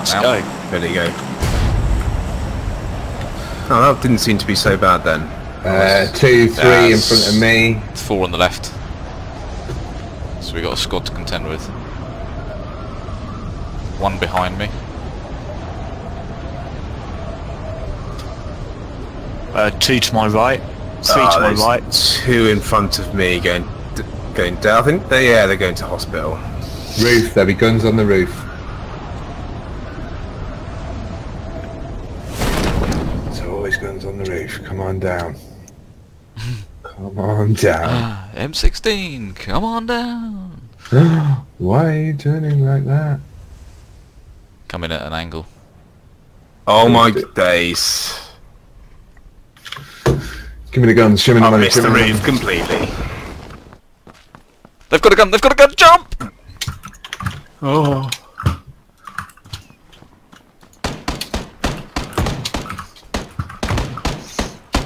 out Let's now. go. There you go. Oh, that didn't seem to be so bad then. Uh, two, three in front of me. Four on the left. So we got a squad to contend with. One behind me. Uh, two to my right. Three Ah, to my right. Two in front of me going going down. I think they yeah they're going to hospital. Roof, there'll be guns on the roof. Come on down. Come on down. Ah, M16, come on down. Why are you turning like that? Coming at an angle. Oh my days! Give me the guns. Show me the I money. missed the me roof completely. They've got a gun, they've got a gun, jump! Oh.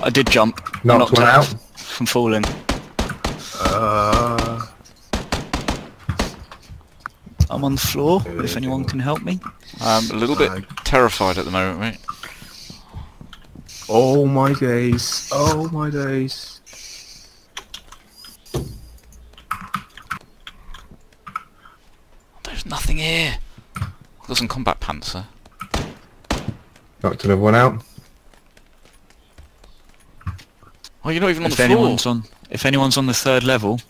I did jump. Knocked one out. from falling. Uh, I'm on the floor. If anyone can help me. I'm a little bit Uh, terrified at the moment, mate. oh my days! Oh my days! There's nothing here. I've got some combat panzer. Knocked another one out. Oh, you're not even on If the floor. anyone's on, if anyone's on the third level,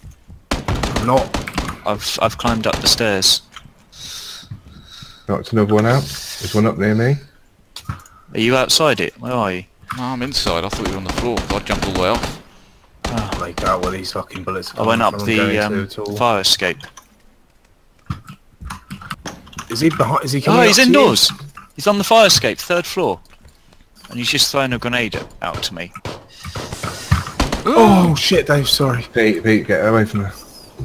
I'm not. I've I've climbed up the stairs. Knocked another one out. There's one up near me. Are you outside it? Where are you? No, I'm inside. I thought you were on the floor. I jumped all the way off. Make out where these fucking bullets. are I went up the um, to at all. fire escape. Is he behind? Is he coming? Oh, up he's to you? indoors. He's on the fire escape, third floor, and he's just throwing a grenade out to me. Oh shit, Dave. Sorry. Pete, Pete, get away from there.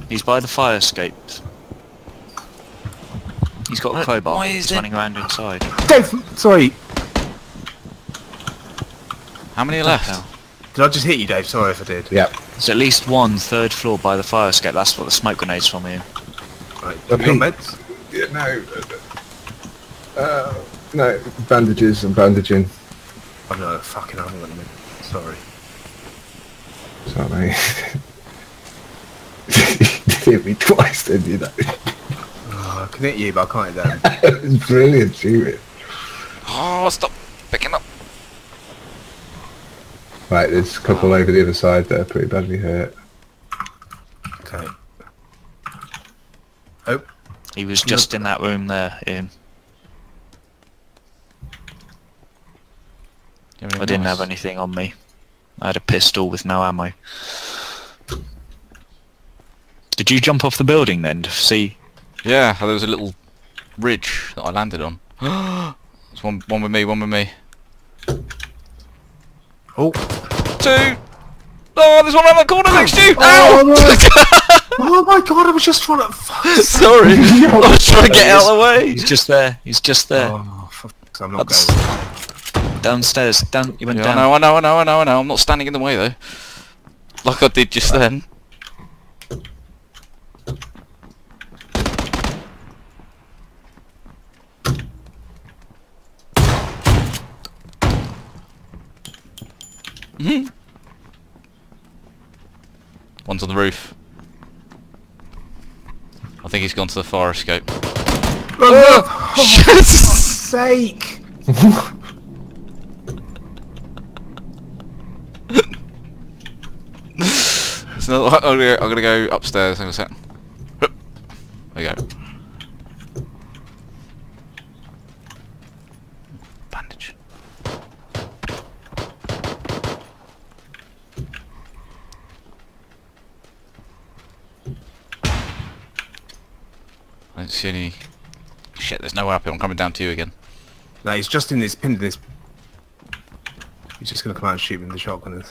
He's by the fire escape. He's got a Why- crowbar. why is He's it- running around inside. Dave, sorry. How many are left? hell? Did I just hit you, Dave? Sorry if I did. Yep. There's at least one third floor by the fire escape. That's what the smoke grenades from here. Right. Uh, Have you got meds? Yeah, no. Uh, no, bandages and bandaging. Oh no, fucking hell, hang on a minute. Sorry. Sorry. you hit me twice, didn't you? That Oh, I can hit you, but I can't hit them. it was brilliant shooting. Oh, stop picking up. Right, there's a couple over the other side that are pretty badly hurt. Okay. Oh, He was just in that room there, Ian. I didn't have anything on me. I had a pistol with no ammo. Did you jump off the building then to see? Yeah, there was a little ridge that I landed on. There's one, one with me, one with me. oh. Two! Oh, there's one around the corner next to you! Oh, Ow! no. oh my god, I was just trying to. Sorry! I was trying to get out of the way! He's just there. He's just there. Oh, for f- I'm not That's- going. Downstairs. Down. You went Yeah, I down. know, I know, I know, I know, I know. I'm not standing in the way though. Like I did just then. Mhm. One's on the roof. I think he's gone to the fire escape. Oh, for fuck's sake! I'm gonna, oh, oh, I'm gonna go upstairs. Hang on a sec. There you go. Bandage. I don't see any. Shit, there's no up here. I'm coming down to you again. No, he's just in this, pinned in this. He's just gonna come out and shoot me with the shotgun.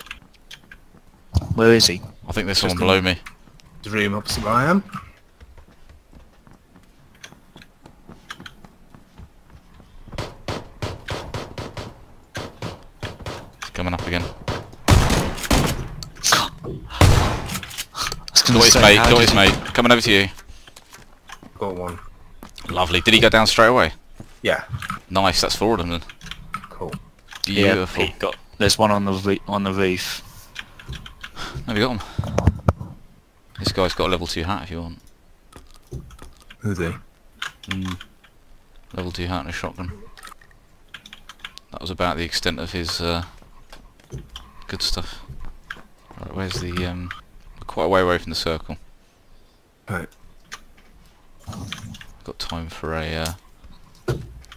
Where is he? I think there's Just someone below me. The room opposite where I am. He's coming up again. I was gonna his mate, how got his he- mate. Coming over to you. Got one. Lovely. Did he go down straight away? Yeah. Nice, that's four of them then. Cool. Beautiful. Yeah, got. There's one on the on the reef. Have you got him. This guy's got a level 2 hat if you want. Who's he? Mm. Level 2 hat and a shotgun. That was about the extent of his uh, good stuff. Right, where's the... Um, quite a way away from the circle. Right. Got time for a uh,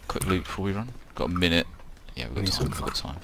quick loop before we run. Got a minute. Yeah, we've got time. some We've got time.